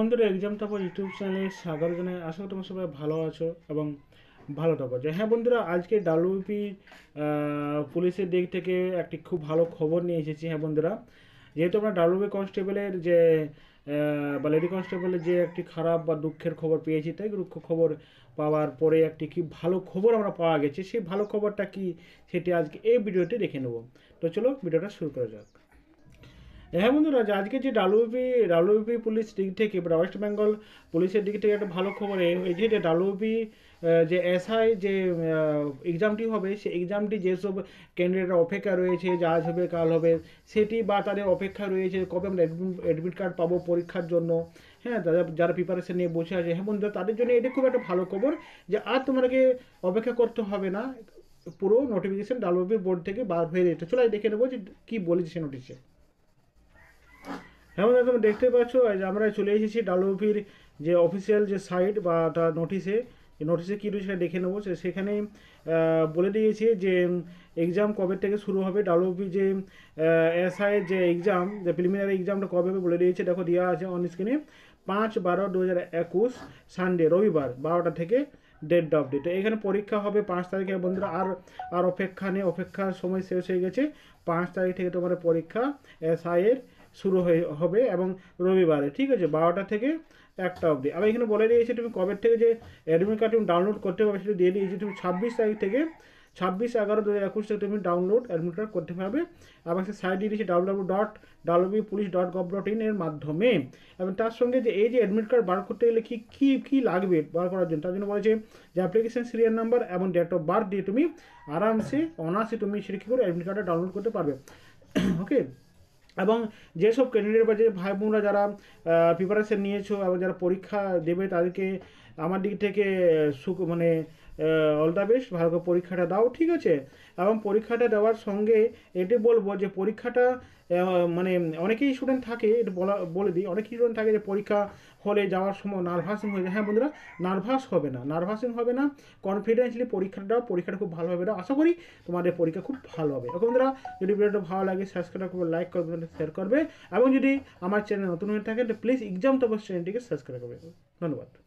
বন্ধুরা এক্সাম তারপর ইউটিউব চ্যানেলে স্বাগত জানাই। আশা করি তোমরা সবাই ভালো আছো এবং ভালো যে হ্যাঁ বন্ধুরা, আজকে ডাব্লিউপি পুলিশের দিক থেকে একটি খুব ভালো খবর নিয়ে এসেছি। হ্যাঁ বন্ধুরা, যেহেতু আমরা ডাব্লিউপি কনস্টেবলের যে বা লেডি কনস্টেবলের যে একটি খারাপ বা দুঃখের খবর পেয়েছি, তাই দুঃখ খবর পাওয়ার পরে একটি কি ভালো খবর আমরা পাওয়া গেছে। সেই ভালো খবরটা কি, সেটি আজকে এই ভিডিওতে দেখে নেব। তো চলো, ভিডিওটা শুরু করা যাক। হ্যাঁ বন্ধুরা, যে আজকে যে ডাব্লিউপি ডাব্লিউপি পুলিশ দিক থেকে বা ওয়েস্ট বেঙ্গল পুলিশের দিক থেকে একটা ভালো খবর হয়েছে যে ডাব্লিউপি যে এসআই যে এক্সামটি হবে, সেই এক্সামটি যেসব ক্যান্ডিডেটরা অপেক্ষা রয়েছে, যে আজ হবে, কাল হবে, সেটি বা তাদের অপেক্ষা রয়েছে, কবে আমরা অ্যাডমিট কার্ড পাবো পরীক্ষার জন্য। হ্যাঁ যারা যারা প্রিপারেশন নিয়ে বসে আছে হ্যাঁ বন্ধুরা, তাদের জন্য এটা খুব একটা ভালো খবর যে আর তোমাকে অপেক্ষা করতে হবে না। পুরো নোটিফিকেশন ডাব্লিউপি বোর্ড থেকে বার হয়ে যেতে চলো দেখে নেব যে কী বলেছে নোটিশে হ্যাঁ বন্ধুরা, তোমরা দেখতে পাচ্ছ আজ আমরা চলে এসেছি ডাব্লিউপির যে অফিসিয়াল যে সাইট বা তার নোটিশে নোটিশে কী রয়েছে সেটা দেখে নেব। সেখানে বলে দিয়েছে যে এক্সাম কবে থেকে শুরু হবে? ডাব্লিউপি যে এসআই যে এক্সাম যে প্রিলিমিনারি এক্সামটা কবে হবে বলে দিয়েছে। দেখো দেওয়া আছে অন স্ক্রিনে পাঁচ বারো দু হাজার একুশ সানডে রবিবার বারোটা থেকে ডেট অফ ডে তো এখানে পরীক্ষা হবে পাঁচ তারিখে বন্ধুরা। আর আর অপেক্ষা নেই অপেক্ষার সময় শেষ হয়ে গেছে। পাঁচ তারিখ থেকে তোমার পরীক্ষা এসআই এর শুরু হয়ে, হবে এবং রবিবারে, ঠিক আছে? বারোটা থেকে একটা অবধি। আবার এখানে বলে দিয়েছে, তুমি কবে থেকে যে অ্যাডমিট কার্ড তুমি ডাউনলোড করতে পারবে সেটা দিয়ে দিয়েছি। তুমি ছাব্বিশ তারিখ থেকে ছাব্বিশ এগারো দু হাজার একুশ থেকে তুমি ডাউনলোড অ্যাডমিট কার্ড করতে পারবে এবং সে সাইট দিয়ে দিয়েছে W W dot WB police dot gov dot in এর মাধ্যমে। এবং তার সঙ্গে যে এই যে অ্যাডমিট কার্ড বার করতে গেলে কী কী কী লাগবে বার করার জন্য? তার জন্য বলেছে যে অ্যাপ্লিকেশন সিরিয়াল নাম্বার এবং ডেট অফ বার্থ দিয়ে তুমি আরামসে, অনায়াসে তুমি সেটা কী করে অ্যাডমিট কার্ডটা ডাউনলোড করতে পারবে। ওকে এবং যেসব ক্যান্ডিডেট বা যে ভাই বোনরা যারা প্রিপারেশন নিয়েছো এবং যারা পরীক্ষা দেবে তাদেরকে আমার দিক থেকে সুখ মানে অল দ্য বেস্ট ভালো করে পরীক্ষাটা দাও, ঠিক আছে? এবং পরীক্ষাটা দেওয়ার সঙ্গে এটি বলব যে পরীক্ষাটা মানে অনেকেই স্টুডেন্ট থাকে, এটা বলা, বলে দিই অনেক স্টুডেন্ট থাকে যে পরীক্ষা হলে যাওয়ার সময় নার্ভাসিং হয়ে যায়। হ্যাঁ বন্ধুরা নার্ভাস হবে না নার্ভাসিং হবে না। কনফিডেন্সলি পরীক্ষাটা দাও, পরীক্ষাটা খুব ভালো হবে। দাও আশা করি তোমাদের পরীক্ষা খুব ভালো হবে। ওকে বন্ধুরা, যদি ভিডিওটা ভালো লাগে সাবস্ক্রাইব করবে লাইক করবে শেয়ার করবে। এবং যদি আমার চ্যানেল নতুন হয়ে থাকে তো প্লিজ এক্সাম তপস চ্যানেলটিকে সাবস্ক্রাইব করবে। ধন্যবাদ।